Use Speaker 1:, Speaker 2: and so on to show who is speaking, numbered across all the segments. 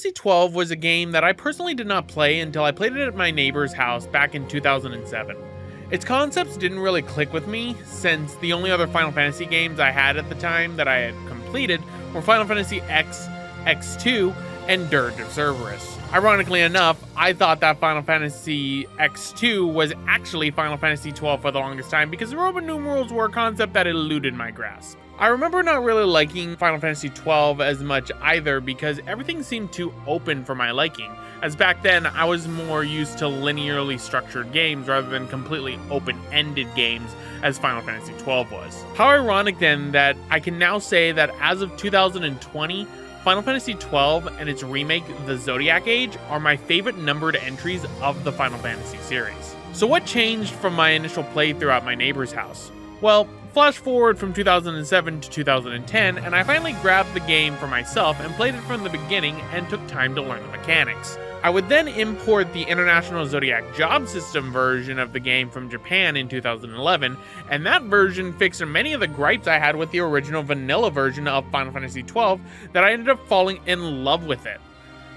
Speaker 1: Fantasy XII was a game that I personally did not play until I played it at my neighbor's house back in 2007. Its concepts didn't really click with me, since the only other Final Fantasy games I had at the time that I had completed were Final Fantasy X, X2, and Dirge of Cerberus. Ironically enough, I thought that Final Fantasy X2 was actually Final Fantasy XII for the longest time because the Roman numerals were a concept that eluded my grasp. I remember not really liking Final Fantasy XII as much either because everything seemed too open for my liking, as back then I was more used to linearly structured games rather than completely open-ended games as Final Fantasy XII was. How ironic then that I can now say that as of 2020, Final Fantasy XII and its remake, The Zodiac Age, are my favorite numbered entries of the Final Fantasy series. So what changed from my initial play throughout my neighbor's house? Well, Flash forward from 2007 to 2010, and I finally grabbed the game for myself and played it from the beginning and took time to learn the mechanics. I would then import the International Zodiac Job System version of the game from Japan in 2011, and that version fixed many of the gripes I had with the original vanilla version of Final Fantasy XII that I ended up falling in love with it.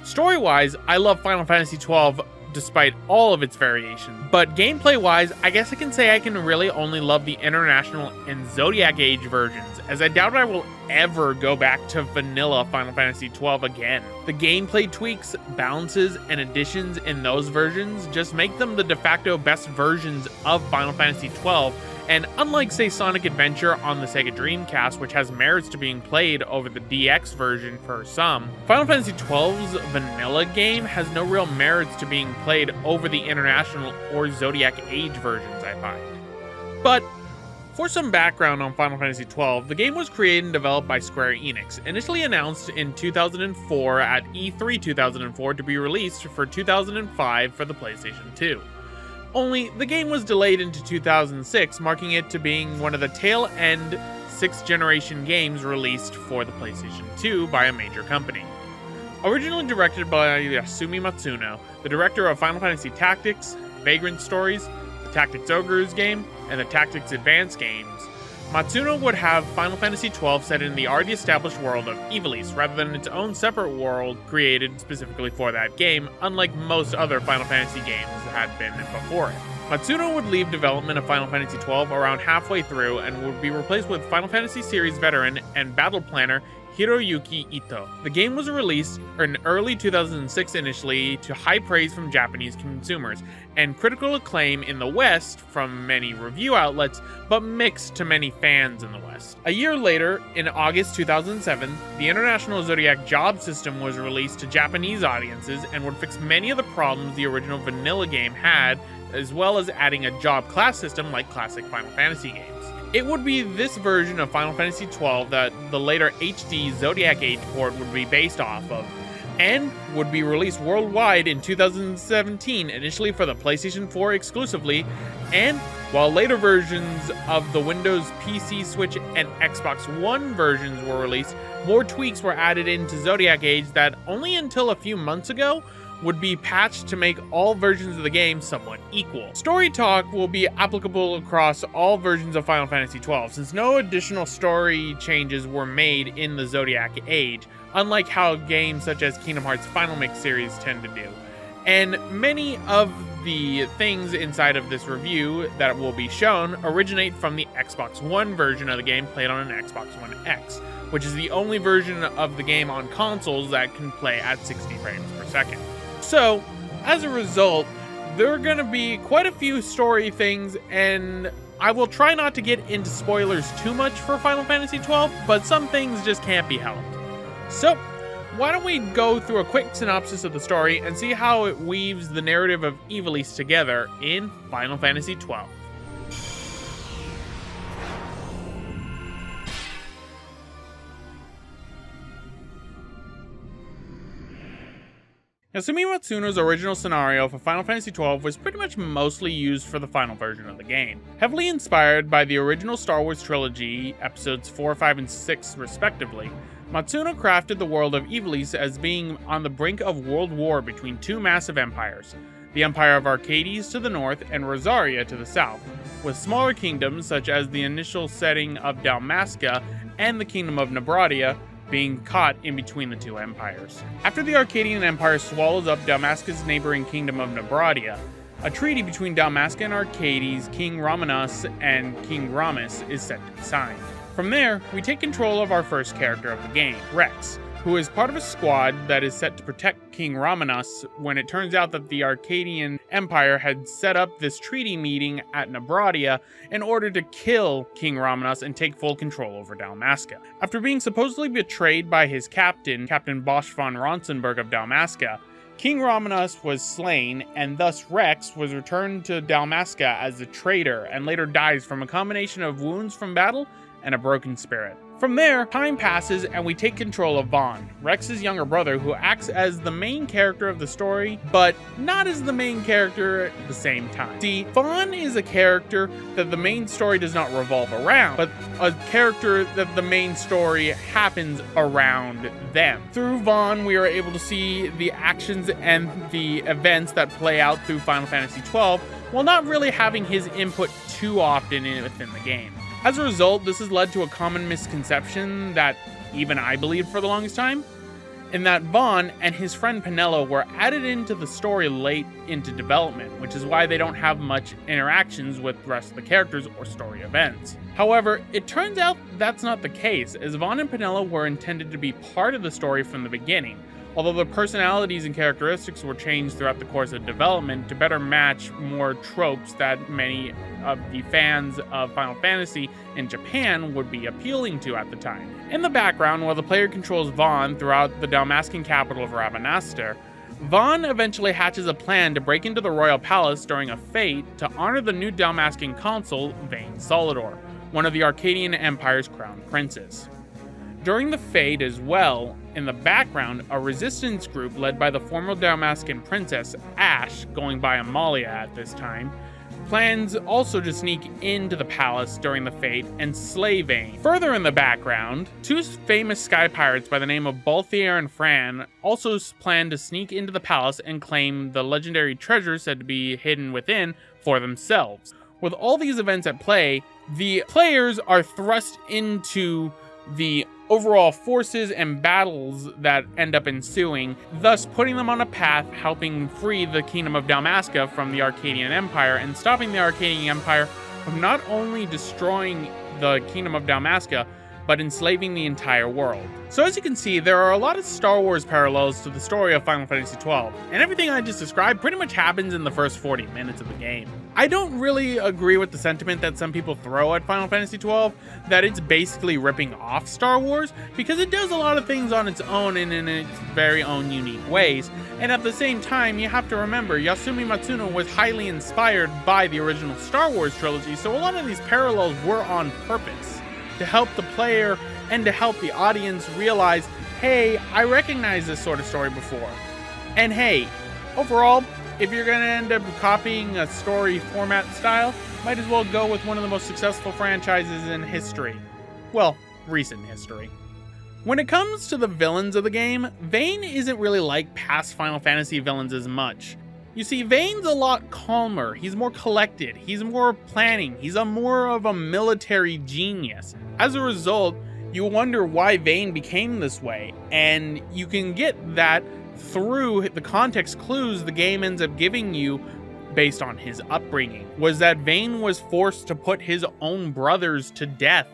Speaker 1: Story wise, I love Final Fantasy XII despite all of its variations. But gameplay wise, I guess I can say I can really only love the International and Zodiac Age versions, as I doubt I will ever go back to vanilla Final Fantasy XII again. The gameplay tweaks, balances, and additions in those versions just make them the de facto best versions of Final Fantasy XII and unlike, say, Sonic Adventure on the Sega Dreamcast, which has merits to being played over the DX version for some, Final Fantasy XII's vanilla game has no real merits to being played over the International or Zodiac Age versions, I find. But for some background on Final Fantasy XII, the game was created and developed by Square Enix, initially announced in 2004 at E3 2004 to be released for 2005 for the PlayStation 2. Only, the game was delayed into 2006, marking it to being one of the tail end 6th generation games released for the PlayStation 2 by a major company. Originally directed by Yasumi Matsuno, the director of Final Fantasy Tactics, Vagrant Stories, the Tactics Ogres game, and the Tactics Advance games, Matsuno would have Final Fantasy XII set in the already established world of Ivalice rather than its own separate world created specifically for that game, unlike most other Final Fantasy games that had been before it. Matsuno would leave development of Final Fantasy XII around halfway through and would be replaced with Final Fantasy series veteran and battle planner Hiroyuki Ito. The game was released in early 2006 initially to high praise from Japanese consumers and critical acclaim in the West from many review outlets, but mixed to many fans in the West. A year later, in August 2007, the International Zodiac Job System was released to Japanese audiences and would fix many of the problems the original vanilla game had, as well as adding a job class system like classic Final Fantasy games. It would be this version of Final Fantasy XII that the later HD Zodiac Age port would be based off of, and would be released worldwide in 2017, initially for the PlayStation 4 exclusively, and while later versions of the Windows PC, Switch, and Xbox One versions were released, more tweaks were added into Zodiac Age that only until a few months ago would be patched to make all versions of the game somewhat equal. Story Talk will be applicable across all versions of Final Fantasy XII, since no additional story changes were made in the Zodiac Age, unlike how games such as Kingdom Hearts Final Mix series tend to do. And many of the things inside of this review that will be shown originate from the Xbox One version of the game played on an Xbox One X, which is the only version of the game on consoles that can play at 60 frames per second. So, as a result, there are going to be quite a few story things, and I will try not to get into spoilers too much for Final Fantasy XII, but some things just can't be helped. So, why don't we go through a quick synopsis of the story and see how it weaves the narrative of Ivalice together in Final Fantasy XII. Yasumi Matsuno's original scenario for Final Fantasy XII was pretty much mostly used for the final version of the game. Heavily inspired by the original Star Wars trilogy, episodes 4, 5, and 6 respectively, Matsuno crafted the world of Ivalice as being on the brink of world war between two massive empires, the Empire of Archades to the north and Rozarria to the south, with smaller kingdoms such as the initial setting of Dalmasca and the Kingdom of Nabradia being caught in between the two empires. After the Archadian Empire swallows up Dalmasca's neighboring kingdom of Nabradia, a treaty between Dalmasca and Archades, King Raminas, and King Ramus is set to be signed. From there, we take control of our first character of the game, Reks, who is part of a squad that is set to protect King Raminas when it turns out that the Archadian Empire had set up this treaty meeting at Nabradia in order to kill King Raminas and take full control over Dalmasca. After being supposedly betrayed by his captain, Captain Basch fon Ronsenburg of Dalmasca, King Raminas was slain, and thus Reks was returned to Dalmasca as a traitor and later dies from a combination of wounds from battle and a broken spirit. From there, time passes and we take control of Vaan, Reks's younger brother who acts as the main character of the story, but not as the main character at the same time. See, Vaan is a character that the main story does not revolve around, but a character that the main story happens around them. Through Vaan, we are able to see the actions and the events that play out through Final Fantasy XII, while not really having his input too often within the game. As a result, this has led to a common misconception that even I believed for the longest time, in that Vaan and his friend Penelo were added into the story late into development, which is why they don't have much interactions with the rest of the characters or story events. However, it turns out that's not the case, as Vaan and Penelo were intended to be part of the story from the beginning, although their personalities and characteristics were changed throughout the course of development to better match more tropes that many of the fans of Final Fantasy in Japan would be appealing to at the time. In the background, while the player controls Vaan throughout the Dalmascan capital of Rabanastre, Vaan eventually hatches a plan to break into the royal palace during a fete to honor the new Dalmascan consul, Vayne Solidor, one of the Archadian Empire's crown princes. During the fete as well, in the background, a resistance group led by the former Dalmascan princess, Ashe, going by Amalia at this time, plans also to sneak into the palace during the fete and slay Vayne. Further in the background, two famous sky pirates by the name of Balthier and Fran also plan to sneak into the palace and claim the legendary treasure said to be hidden within for themselves. With all these events at play, the players are thrust into the overall forces and battles that end up ensuing, thus putting them on a path helping free the Kingdom of Dalmasca from the Archadian Empire and stopping the Archadian Empire from not only destroying the Kingdom of Dalmasca, but enslaving the entire world. So as you can see, there are a lot of Star Wars parallels to the story of Final Fantasy XII, and everything I just described pretty much happens in the first 40 minutes of the game. I don't really agree with the sentiment that some people throw at Final Fantasy XII, that it's basically ripping off Star Wars, because it does a lot of things on its own and in its very own unique ways, and at the same time, you have to remember, Yasumi Matsuno was highly inspired by the original Star Wars trilogy, so a lot of these parallels were on purpose to help the player and to help the audience realize, hey, I recognize this sort of story before. And hey, overall, if you're going to end up copying a story format style, might as well go with one of the most successful franchises in history. Well, recent history. When it comes to the villains of the game, Vayne isn't really like past Final Fantasy villains as much. You see, Vayne's a lot calmer, he's more collected, he's more planning, he's a more of a military genius. As a result, you wonder why Vayne became this way, and you can get that through the context clues the game ends up giving you based on his upbringing. Was that Vayne was forced to put his own brothers to death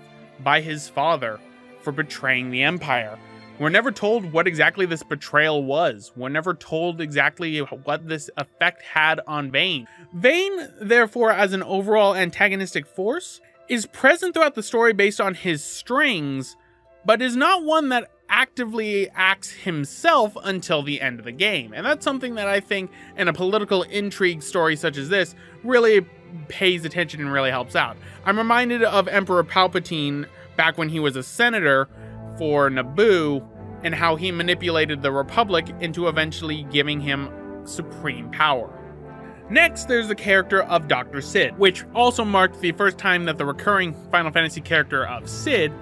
Speaker 1: by his father for betraying the Empire. We're never told what exactly this betrayal was. We're never told exactly what this effect had on Vayne. Vayne, therefore, as an overall antagonistic force, is present throughout the story based on his strings, but is not one that actively acts himself until the end of the game. And that's something that I think in a political intrigue story such as this really pays attention and really helps out. I'm reminded of Emperor Palpatine back when he was a senator for Naboo and how he manipulated the Republic into eventually giving him supreme power. Next, there's the character of Dr. Cid, which also marked the first time that the recurring Final Fantasy character of Cid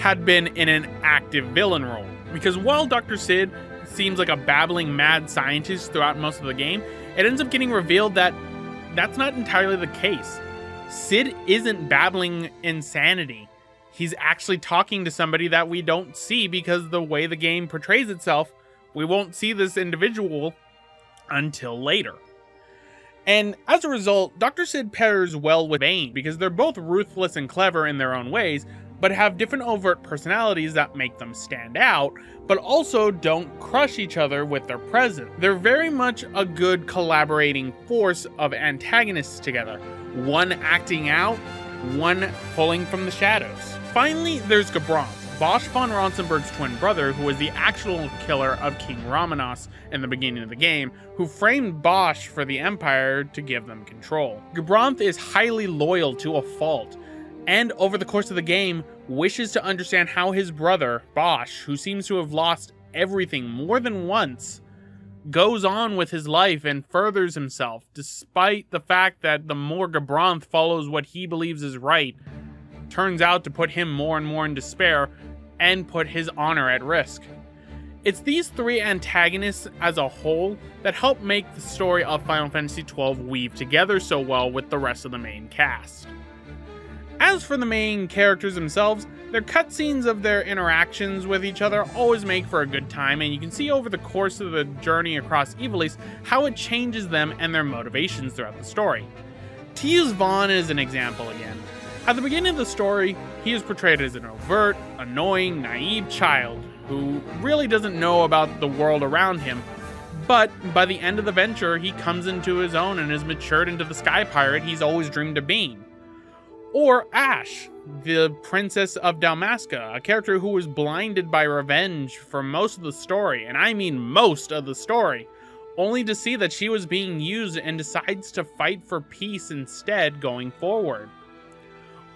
Speaker 1: had been in an active villain role. Because while Dr. Cid seems like a babbling mad scientist throughout most of the game, it ends up getting revealed that that's not entirely the case. Cid isn't babbling insanity he's actually talking to somebody that we don't see because the way the game portrays itself, we won't see this individual until later. And as a result, Dr. Cid pairs well with Vayne because they're both ruthless and clever in their own ways, but have different overt personalities that make them stand out, but also don't crush each other with their presence. They're very much a good collaborating force of antagonists together, one acting out, one pulling from the shadows. Finally, there's Gabranth, Basch fon Ronsenburg's twin brother, who was the actual killer of King Raminas in the beginning of the game, who framed Basch for the Empire to give them control. Gabranth is highly loyal to a fault, and over the course of the game, wishes to understand how his brother, Basch, who seems to have lost everything more than once, goes on with his life and furthers himself, despite the fact that the more Gabranth follows what he believes is right, turns out to put him more and more in despair and put his honor at risk. It's these three antagonists as a whole that help make the story of Final Fantasy XII weave together so well with the rest of the main cast. As for the main characters themselves, their cutscenes of their interactions with each other always make for a good time, and you can see over the course of the journey across Ivalice how it changes them and their motivations throughout the story. To use Vaan as an example again, at the beginning of the story, he is portrayed as an overt, annoying, naive child who really doesn't know about the world around him, but by the end of the venture, he comes into his own and is matured into the sky pirate he's always dreamed of being. Or Ashe, the Princess of Dalmasca, a character who was blinded by revenge for most of the story, and I mean most of the story, only to see that she was being used and decides to fight for peace instead going forward.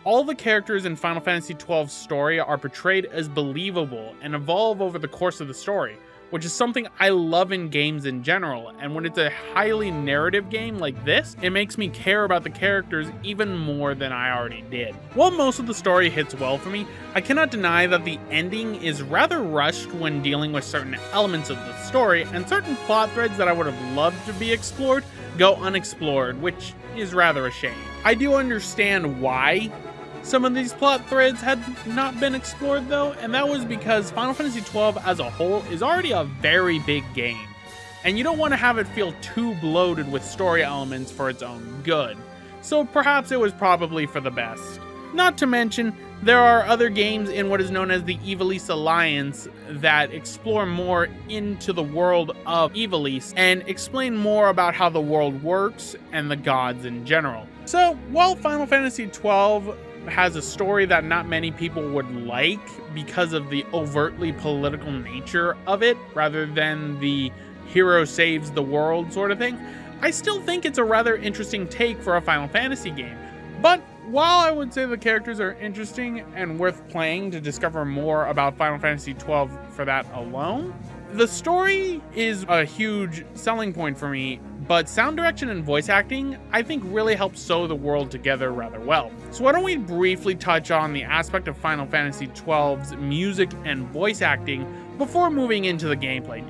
Speaker 1: All the characters in Final Fantasy XII's story are portrayed as believable and evolve over the course of the story, which is something I love in games in general, and when it's a highly narrative game like this, it makes me care about the characters even more than I already did. While most of the story hits well for me, I cannot deny that the ending is rather rushed when dealing with certain elements of the story, and certain plot threads that I would have loved to be explored go unexplored, which is rather a shame. I do understand why some of these plot threads had not been explored though, and that was because Final Fantasy XII as a whole is already a very big game, and you don't want to have it feel too bloated with story elements for its own good. So perhaps it was probably for the best. Not to mention, there are other games in what is known as the Ivalice Alliance that explore more into the world of Ivalice and explain more about how the world works and the gods in general. So, while Final Fantasy XII has a story that not many people would like because of the overtly political nature of it rather than the hero saves the world sort of thing, I still think it's a rather interesting take for a Final Fantasy game. But while I would say the characters are interesting and worth playing to discover more about Final Fantasy XII for that alone, the story is a huge selling point for me but sound direction and voice acting, I think really help sew the world together rather well. So why don't we briefly touch on the aspect of Final Fantasy XII's music and voice acting before moving into the gameplay.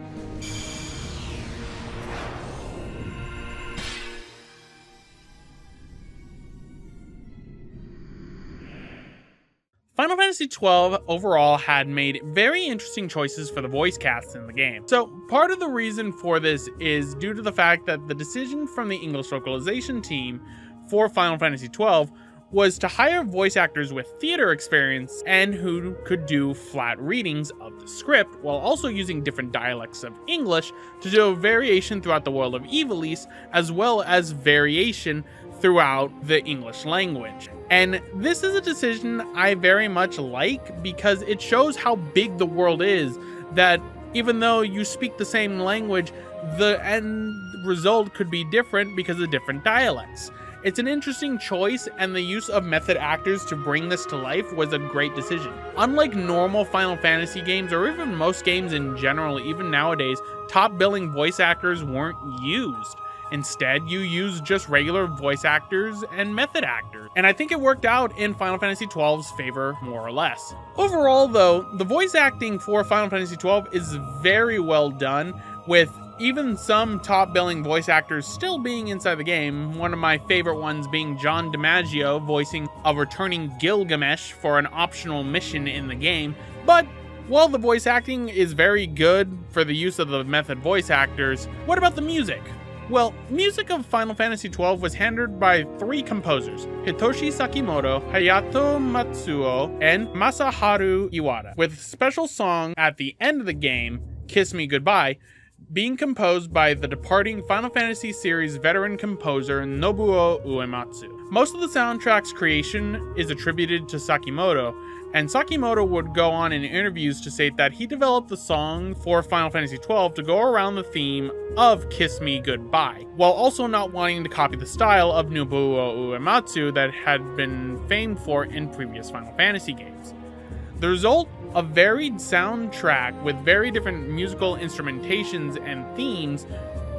Speaker 1: Fantasy XII overall had made very interesting choices for the voice casts in the game. So, part of the reason for this is due to the fact that the decision from the English localization team for Final Fantasy XII was to hire voice actors with theater experience and who could do flat readings of the script while also using different dialects of English to do variation throughout the world of Ivalice as well as variation throughout the English language. And this is a decision I very much like because it shows how big the world is that even though you speak the same language, the end result could be different because of different dialects. It's an interesting choice, and the use of method actors to bring this to life was a great decision. Unlike normal Final Fantasy games, or even most games in general, even nowadays, top billing voice actors weren't used. Instead, you use just regular voice actors and method actors. And I think it worked out in Final Fantasy XII's favor more or less. Overall though, the voice acting for Final Fantasy XII is very well done with even some top billing voice actors still being inside the game, one of my favorite ones being John DiMaggio voicing a returning Gilgamesh for an optional mission in the game, but while the voice acting is very good for the use of the method voice actors, what about the music? Well, music of Final Fantasy XII was handled by three composers, Hitoshi Sakimoto, Hayato Matsuo, and Masaharu Iwata, with special song at the end of the game, Kiss Me Goodbye, being composed by the departing Final Fantasy series veteran composer Nobuo Uematsu. Most of the soundtrack's creation is attributed to Sakimoto, and Sakimoto would go on in interviews to state that he developed the song for Final Fantasy XII to go around the theme of Kiss Me Goodbye, while also not wanting to copy the style of Nobuo Uematsu that had been famed for in previous Final Fantasy games. The result a varied soundtrack with very different musical instrumentations and themes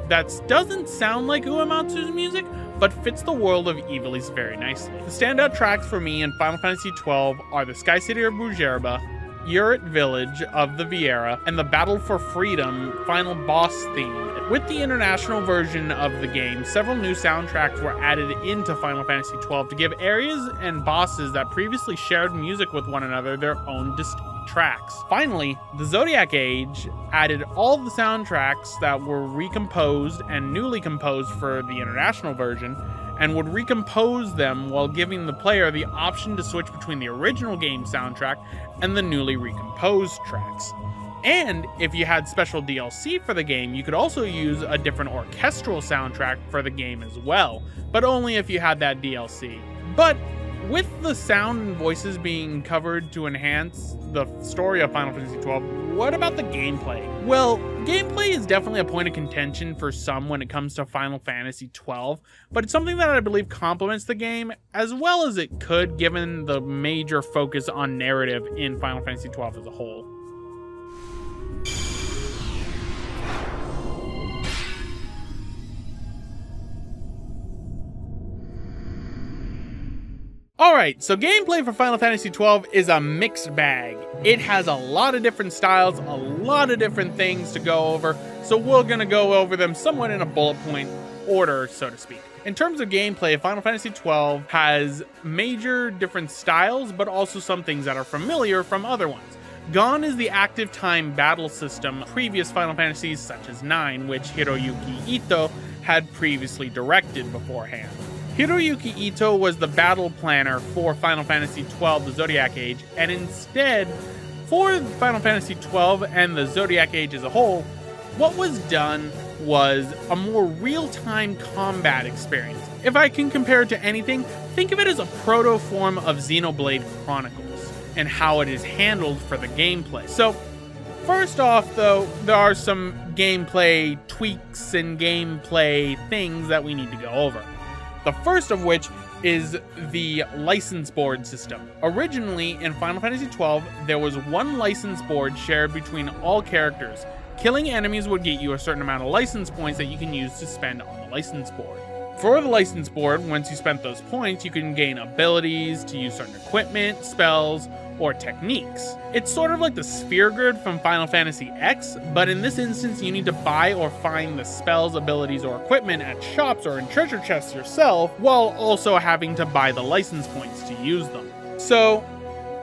Speaker 1: that doesn't sound like Uematsu's music, but fits the world of Ivalice very nicely. The standout tracks for me in Final Fantasy XII are the Sky City of Bhujerba, Eruyt Village of the Viera, and the Battle for Freedom final boss theme. With the international version of the game, several new soundtracks were added into Final Fantasy XII to give areas and bosses that previously shared music with one another their own distinct tracks. Finally, the Zodiac Age added all the soundtracks that were recomposed and newly composed for the international version and would recompose them while giving the player the option to switch between the original game soundtrack and the newly recomposed tracks. And if you had special DLC for the game, you could also use a different orchestral soundtrack for the game as well, but only if you had that DLC. But with the sound and voices being covered to enhance the story of Final Fantasy XII, what about the gameplay? Well, gameplay is definitely a point of contention for some when it comes to Final Fantasy XII, but it's something that I believe complements the game as well as it could given the major focus on narrative in Final Fantasy XII as a whole. Alright, so gameplay for Final Fantasy XII is a mixed bag. It has a lot of different styles, a lot of different things to go over, so we're gonna go over them somewhat in a bullet point order, so to speak. In terms of gameplay, Final Fantasy XII has major different styles, but also some things that are familiar from other ones. Gone is the active time battle system previous Final Fantasies such as 9, which Hiroyuki Ito had previously directed beforehand. Hiroyuki Ito was the battle planner for Final Fantasy XII The Zodiac Age, and instead, for Final Fantasy XII and the Zodiac Age as a whole, what was done was a more real time combat experience. If I can compare it to anything, think of it as a proto form of Xenoblade Chronicles and how it is handled for the gameplay. So, first off, though, there are some gameplay tweaks and gameplay things that we need to go over. The first of which is the license board system. Originally, in Final Fantasy XII, there was one license board shared between all characters. Killing enemies would get you a certain amount of license points that you can use to spend on the license board. For the license board, once you spent those points, you can gain abilities to use certain equipment, spells, or techniques. It's sort of like the sphere grid from Final Fantasy X, but in this instance you need to buy or find the spells, abilities, or equipment at shops or in treasure chests yourself, while also having to buy the license points to use them. So,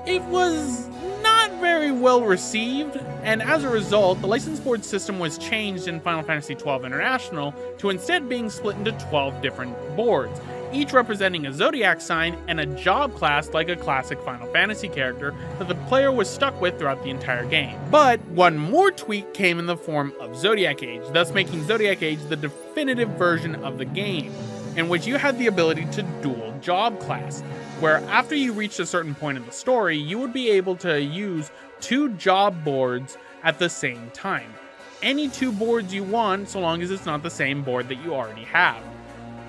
Speaker 1: it was not very well received, and as a result, the license board system was changed in Final Fantasy XII International to instead being split into 12 different boards, each representing a zodiac sign and a job class like a classic Final Fantasy character that the player was stuck with throughout the entire game. But one more tweak came in the form of Zodiac Age, thus making Zodiac Age the definitive version of the game, in which you had the ability to dual job class, where after you reached a certain point in the story, you would be able to use two job boards at the same time. Any two boards you want, so long as it's not the same board that you already have.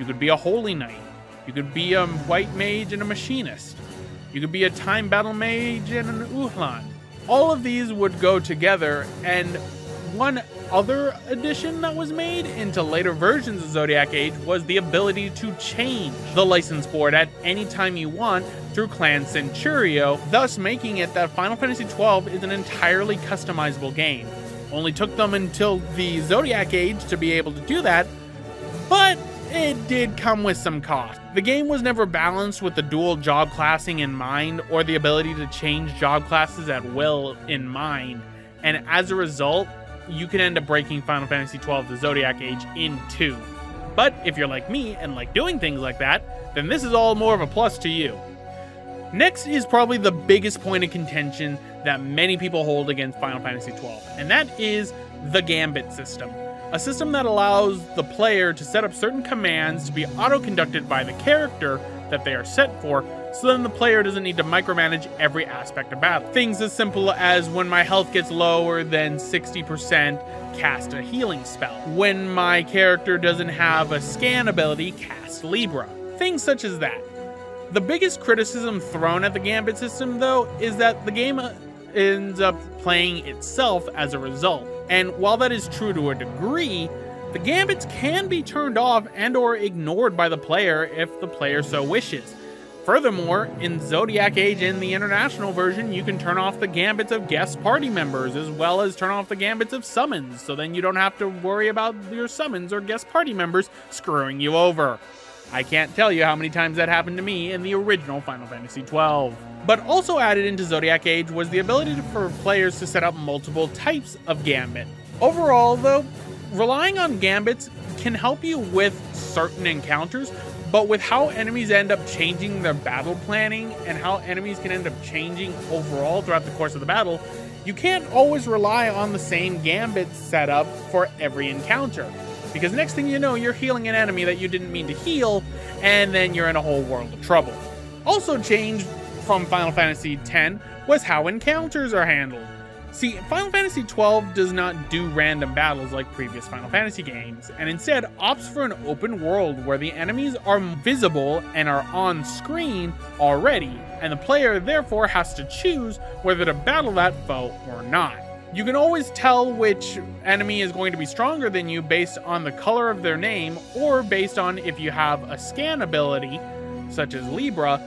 Speaker 1: You could be a Holy Knight, you could be a white mage and a machinist. You could be a time battle mage and an Uhlan. All of these would go together, and one other addition that was made into later versions of Zodiac Age was the ability to change the license board at any time you want through Clan Centurio, thus making it that Final Fantasy XII is an entirely customizable game. Only took them until the Zodiac Age to be able to do that, but it did come with some cost. The game was never balanced with the dual job classing in mind or the ability to change job classes at will in mind, and as a result, you can end up breaking Final Fantasy XII The Zodiac Age in two. But if you're like me and like doing things like that, then this is all more of a plus to you. Next is probably the biggest point of contention that many people hold against Final Fantasy XII, and that is the Gambit system. A system that allows the player to set up certain commands to be auto-conducted by the character that they are set for, so then the player doesn't need to micromanage every aspect of battle. Things as simple as when my health gets lower than 60%, cast a healing spell. When my character doesn't have a scan ability, cast Libra. Things such as that. The biggest criticism thrown at the Gambit system, though, is that the game ends up playing itself as a result. And while that is true to a degree, the gambits can be turned off and or ignored by the player if the player so wishes. Furthermore, in Zodiac Age in the international version, you can turn off the gambits of guest party members as well as turn off the gambits of summons, so then you don't have to worry about your summons or guest party members screwing you over. I can't tell you how many times that happened to me in the original Final Fantasy XII. But also added into Zodiac Age was the ability for players to set up multiple types of gambit. Overall, though, relying on gambits can help you with certain encounters, but with how enemies end up changing their battle planning and how enemies can end up changing overall throughout the course of the battle, you can't always rely on the same gambit setup for every encounter. Because next thing you know, you're healing an enemy that you didn't mean to heal, and then you're in a whole world of trouble. Also changed from Final Fantasy X was how encounters are handled. See, Final Fantasy XII does not do random battles like previous Final Fantasy games, and instead opts for an open world where the enemies are visible and are on screen already, and the player therefore has to choose whether to battle that foe or not. You can always tell which enemy is going to be stronger than you based on the color of their name or based on if you have a scan ability, such as Libra,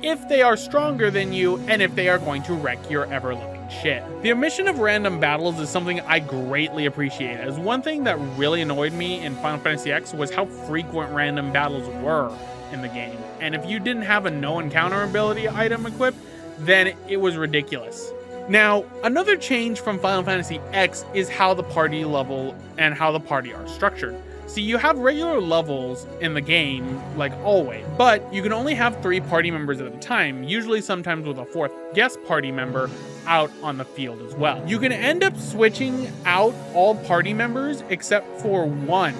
Speaker 1: if they are stronger than you and if they are going to wreck your ever loving shit. The omission of random battles is something I greatly appreciate, as one thing that really annoyed me in Final Fantasy X was how frequent random battles were in the game. And if you didn't have a no encounter ability item equipped, then it was ridiculous. Now, another change from Final Fantasy X is how the party level and how the party are structured. See, you have regular levels in the game, like always, but you can only have three party members at a time, usually sometimes with a fourth guest party member out on the field as well. You can end up switching out all party members except for one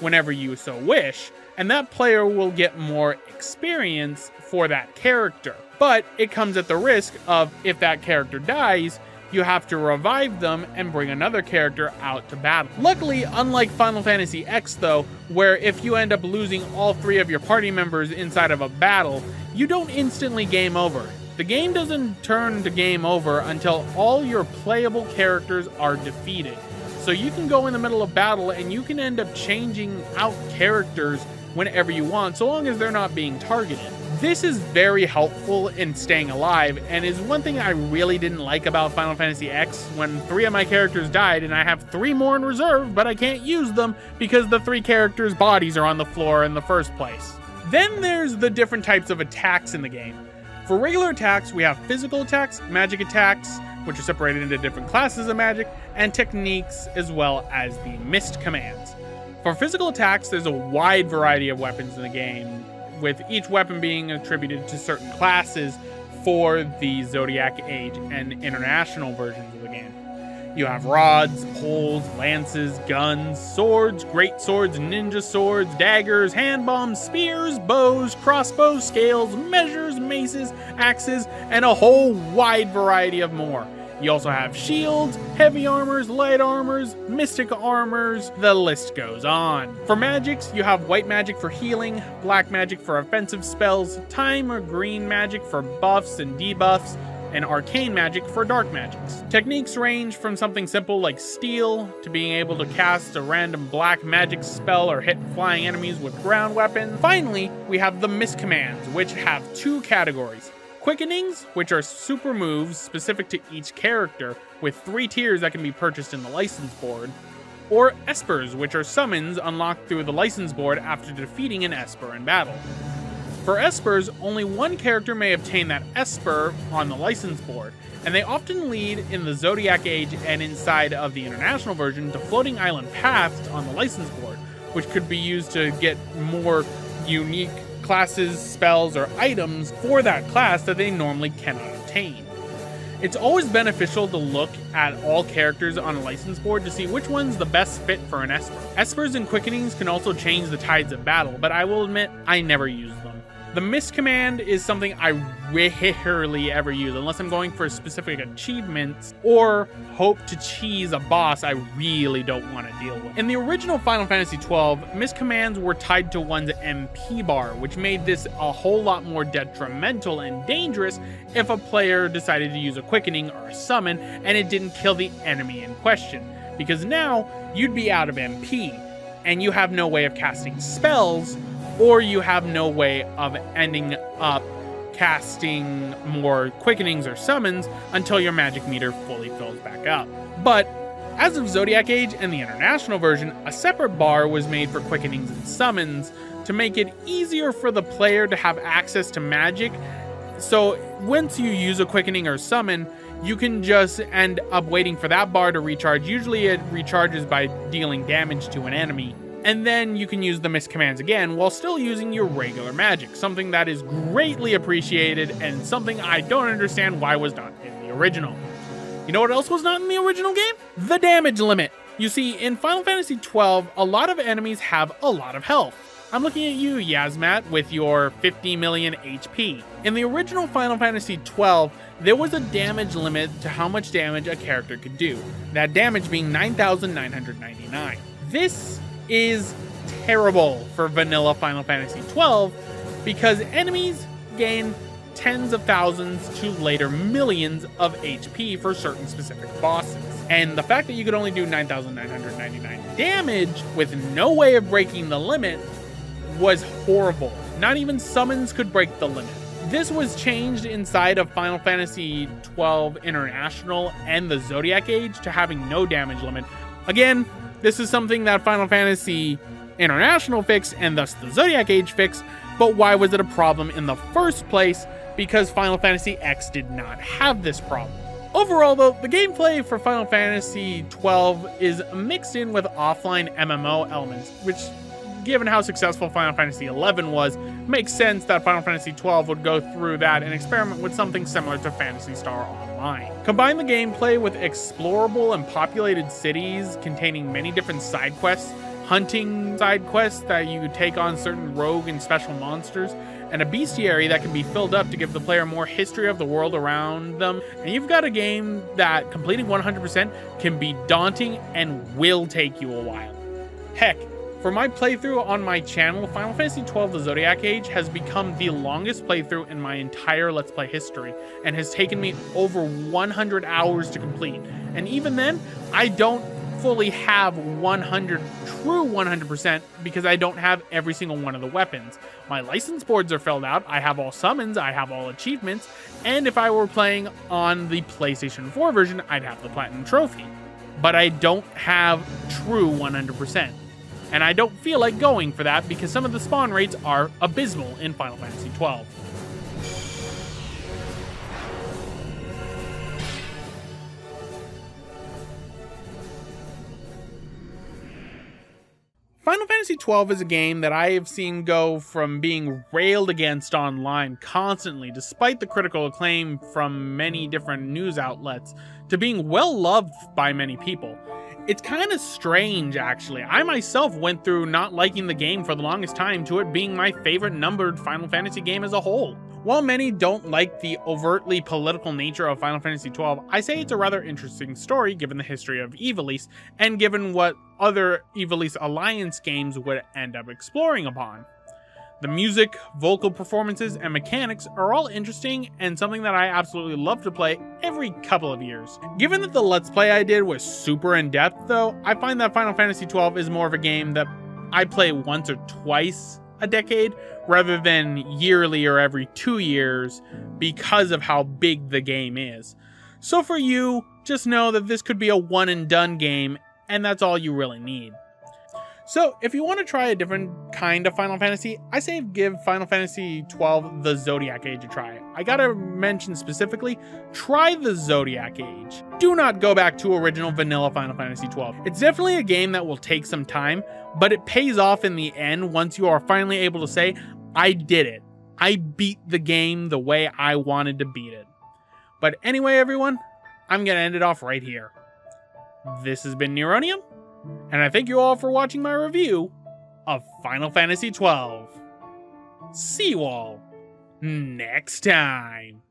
Speaker 1: whenever you so wish, and that player will get more experience for that character. But it comes at the risk of if that character dies, you have to revive them and bring another character out to battle. Luckily, unlike Final Fantasy X though, where if you end up losing all three of your party members inside of a battle, you don't instantly game over. The game doesn't turn to game over until all your playable characters are defeated. So you can go in the middle of battle and you can end up changing out characters whenever you want, so long as they're not being targeted. This is very helpful in staying alive, and is one thing I really didn't like about Final Fantasy X when three of my characters died, and I have three more in reserve, but I can't use them because the three characters' bodies are on the floor in the first place. Then there's the different types of attacks in the game. For regular attacks, we have physical attacks, magic attacks, which are separated into different classes of magic, and techniques, as well as the mist commands. For physical attacks, there's a wide variety of weapons in the game, with each weapon being attributed to certain classes for the Zodiac Age and international versions of the game. You have rods, poles, lances, guns, swords, great swords, ninja swords, daggers, hand bombs, spears, bows, crossbows, scales, measures, maces, axes, and a whole wide variety of more. You also have shields, heavy armors, light armors, mystic armors, the list goes on. For magics, you have white magic for healing, black magic for offensive spells, time or green magic for buffs and debuffs, and arcane magic for dark magics. Techniques range from something simple like steal to being able to cast a random black magic spell or hit flying enemies with ground weapons. Finally, we have the mist commands, which have two categories Quickenings, which are super moves specific to each character, with three tiers that can be purchased in the license board, or Espers, which are summons unlocked through the license board after defeating an Esper in battle. For Espers, only one character may obtain that Esper on the license board, and they often lead in the Zodiac Age and inside of the international version to floating island paths on the license board, which could be used to get more unique classes, spells, or items for that class that they normally cannot obtain. It's always beneficial to look at all characters on a license board to see which one's the best fit for an Esper. Espers and Quickenings can also change the tides of battle, but I will admit I never use them. The mist command is something I rarely ever use, unless I'm going for specific achievements or hope to cheese a boss I really don't want to deal with. In the original Final Fantasy XII, mist commands were tied to one's MP bar, which made this a whole lot more detrimental and dangerous if a player decided to use a quickening or a summon and it didn't kill the enemy in question, because now you'd be out of MP and you have no way of casting spells or you have no way of ending up casting more quickenings or summons until your magic meter fully fills back up. But as of Zodiac Age and the international version, a separate bar was made for quickenings and summons to make it easier for the player to have access to magic. So once you use a quickening or summon, you can just end up waiting for that bar to recharge. Usually it recharges by dealing damage to an enemy and then you can use the mist commands again while still using your regular magic, something that is greatly appreciated and something I don't understand why was not in the original. You know what else was not in the original game? The damage limit. You see, in Final Fantasy XII, a lot of enemies have a lot of health. I'm looking at you, Yiazmat, with your 50 million HP. In the original Final Fantasy XII, there was a damage limit to how much damage a character could do, that damage being 9,999. This is terrible for vanilla Final Fantasy XII because enemies gain tens of thousands to later millions of HP for certain specific bosses. And the fact that you could only do 9,999 damage with no way of breaking the limit was horrible. Not even summons could break the limit. This was changed inside of Final Fantasy XII International and the Zodiac Age to having no damage limit. Again, this is something that Final Fantasy International fixed and thus the Zodiac Age fixed, but why was it a problem in the first place? Because Final Fantasy X did not have this problem. Overall, though, the gameplay for Final Fantasy XII is mixed in with offline MMO elements, which, given how successful Final Fantasy XI was, makes sense that Final Fantasy XII would go through that and experiment with something similar to Phantasy Star Online. Combine the gameplay with explorable and populated cities containing many different side quests, hunting side quests that you take on certain rogue and special monsters, and a bestiary that can be filled up to give the player more history of the world around them. And you've got a game that completing 100% can be daunting and will take you a while. Heck, for my playthrough on my channel, Final Fantasy XII The Zodiac Age has become the longest playthrough in my entire Let's Play history and has taken me over 100 hours to complete. And even then, I don't fully have 100 true 100% because I don't have every single one of the weapons. My license boards are filled out, I have all summons, I have all achievements, and if I were playing on the PlayStation 4 version, I'd have the Platinum Trophy. But I don't have true 100% and I don't feel like going for that because some of the spawn rates are abysmal in Final Fantasy XII. Final Fantasy XII is a game that I have seen go from being railed against online constantly, despite the critical acclaim from many different news outlets, to being well loved by many people. It's kind of strange, actually. I myself went through not liking the game for the longest time to it being my favorite numbered Final Fantasy game as a whole. While many don't like the overtly political nature of Final Fantasy XII, I say it's a rather interesting story given the history of Ivalice and given what other Ivalice Alliance games would end up exploring upon. The music, vocal performances, and mechanics are all interesting and something that I absolutely love to play every couple of years. Given that the Let's Play I did was super in depth though, I find that Final Fantasy XII is more of a game that I play once or twice a decade rather than yearly or every two years because of how big the game is. So for you, just know that this could be a one and done game, and that's all you really need. So, if you want to try a different kind of Final Fantasy, I say give Final Fantasy XII The Zodiac Age a try. I gotta mention specifically, try the Zodiac Age. Do not go back to original vanilla Final Fantasy XII. It's definitely a game that will take some time, but it pays off in the end once you are finally able to say, I did it. I beat the game the way I wanted to beat it. But anyway, everyone, I'm gonna end it off right here. This has been Neronium and I thank you all for watching my review of Final Fantasy XII. See you all next time.